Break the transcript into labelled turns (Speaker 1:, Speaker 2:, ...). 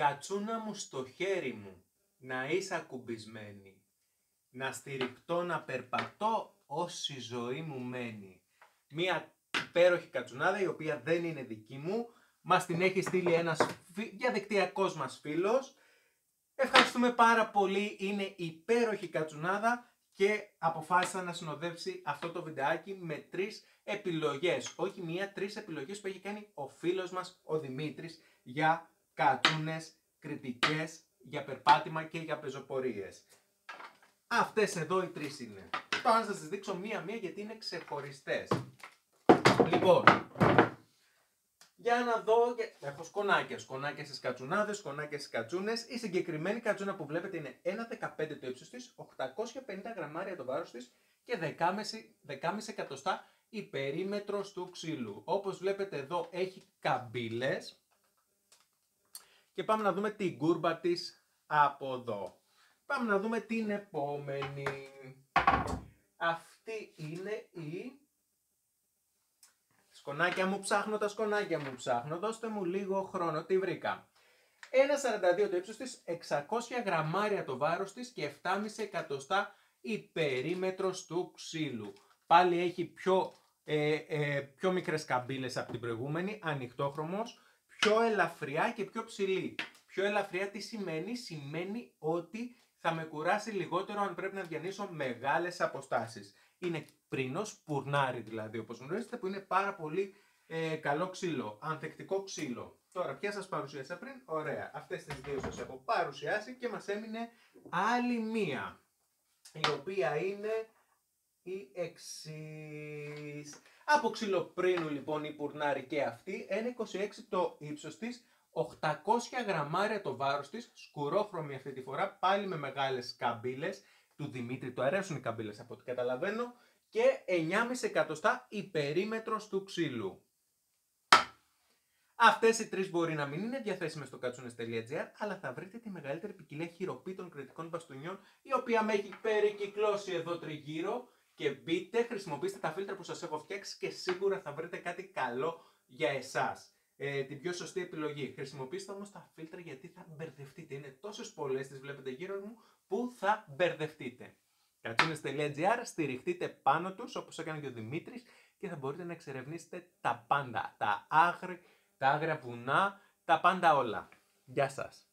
Speaker 1: Κατσούνα μου στο χέρι μου, να είσαι ακουμπισμένη. Να στηριχτώ να περπατώ όση ζωή μου μένει. Μία υπέροχη κατσουνάδα η οποία δεν είναι δική μου. Μας την έχει στείλει ένας διαδικτυακός μας φίλος. Ευχαριστούμε πάρα πολύ. Είναι υπέροχη κατσουνάδα και αποφάσισα να συνοδεύσει αυτό το βιντεάκι με τρεις επιλογές. Όχι μία, τρεις επιλογές που έχει κάνει ο φίλος μας ο Δημήτρης για κατσούνες κριτικές, για περπάτημα και για πεζοπορίες. Αυτές εδώ οι τρεις είναι. Τώρα να σας δείξω μία-μία γιατί είναι ξεχωριστές. Λοιπόν, για να δω, έχω σκονάκια, σκονάκια στις κατσουνάδες, σκονάκια στις κατσούνες. Η συγκεκριμένη κατσούνα που βλέπετε είναι 1,15 το ύψος της, 850 γραμμάρια το βάρος της και 10,5, 10,5 εκατοστά η περίμετρος του ξύλου. Όπως βλέπετε εδώ έχει καμπύλες και πάμε να δούμε την κούρμπα της από εδώ. Πάμε να δούμε την επόμενη. Αυτή είναι η... Σκονάκια μου ψάχνω, τα σκονάκια μου ψάχνω. Δώστε μου λίγο χρόνο, τι βρήκα; 1,42 το ύψος της, 600 γραμμάρια το βάρος της και 7,5 εκατοστά η περίμετρος του ξύλου. Πάλι έχει πιο, ε, ε, πιο μικρές καμπύλες από την προηγούμενη, ανοιχτόχρωμος, πιο ελαφριά και πιο ψηλή. Πιο ελαφριά τι σημαίνει, σημαίνει ότι θα με κουράσει λιγότερο αν πρέπει να διανύσω μεγάλες αποστάσεις. Είναι πρινός πουρνάρι δηλαδή όπως γνωρίζετε που είναι πάρα πολύ ε, καλό ξύλο, ανθεκτικό ξύλο. Τώρα ποια σας παρουσίασα πριν, ωραία, αυτές τις δύο σας έχω παρουσιάσει και μας έμεινε άλλη μία η οποία είναι η εξή. Από ξυλοπρίνου λοιπόν η πουρνάρι και αυτή, 1,26 το ύψος της, 800 γραμμάρια το βάρος της, σκουρόχρωμη αυτή τη φορά, πάλι με μεγάλες καμπύλες, του Δημήτρη το αρέσουν οι καμπύλες από ό,τι καταλαβαίνω, και 9,5 εκατοστά η περίμετρος του ξύλου. Αυτές οι τρεις μπορεί να μην είναι διαθέσιμες στο katsunes.gr, αλλά θα βρείτε τη μεγαλύτερη ποικιλία χειροποίητων κριτικών μπαστούνιων, η οποία με έχει περικυκλώσει εδώ τριγύρω και μπείτε, χρησιμοποιήστε τα φίλτρα που σας έχω φτιάξει και σίγουρα θα βρείτε κάτι καλό για εσάς ε, την πιο σωστή επιλογή. Χρησιμοποιήστε όμως τα φίλτρα γιατί θα μπερδευτείτε. Είναι τόσες πολλές, τις βλέπετε γύρω μου, που θα μπερδευτείτε. Κατσίνες.gr, στηριχτείτε πάνω τους όπως έκανε και ο Δημήτρης και θα μπορείτε να εξερευνήσετε τα πάντα. Τα άγρια, τα άγρια βουνά, τα πάντα όλα. Γεια σας.